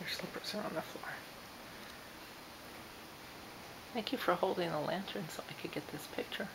Your slippers are on the floor. Thank you for holding the lantern so I could get this picture.